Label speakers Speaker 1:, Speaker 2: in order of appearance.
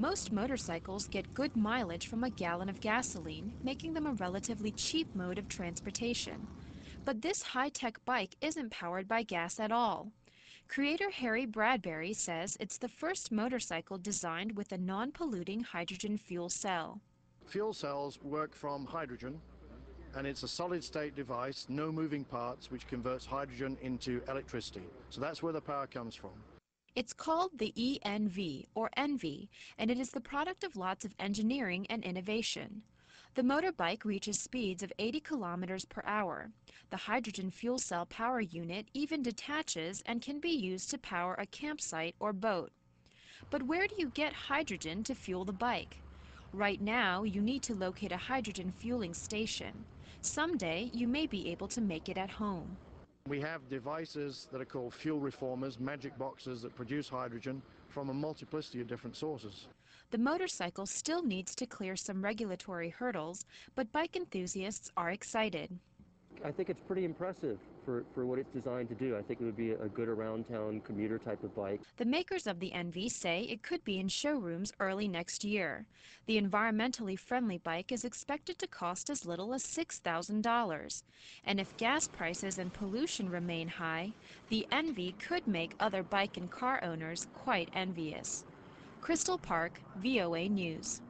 Speaker 1: Most motorcycles get good mileage from a gallon of gasoline, making them a relatively cheap mode of transportation. But this high-tech bike isn't powered by gas at all. Creator Harry Bradbury says it's the first motorcycle designed with a non-polluting hydrogen fuel cell.
Speaker 2: Fuel cells work from hydrogen and it's a solid state device, no moving parts, which converts hydrogen into electricity. So that's where the power comes from.
Speaker 1: It's called the ENV, or ENVI, and it is the product of lots of engineering and innovation. The motorbike reaches speeds of 80 kilometers per hour. The hydrogen fuel cell power unit even detaches and can be used to power a campsite or boat. But where do you get hydrogen to fuel the bike? Right now, you need to locate a hydrogen fueling station. Someday, you may be able to make it at home.
Speaker 2: We have devices that are called fuel reformers, magic boxes that produce hydrogen from a multiplicity of different sources.
Speaker 1: The motorcycle still needs to clear some regulatory hurdles, but bike enthusiasts are excited.
Speaker 3: I think it's pretty impressive for, for what it's designed to do. I think it would be a good around town commuter type of bike.
Speaker 1: The makers of the ENVI say it could be in showrooms early next year. The environmentally friendly bike is expected to cost as little as $6,000. And if gas prices and pollution remain high, the ENVI could make other bike and car owners quite envious. Crystal Park, VOA News.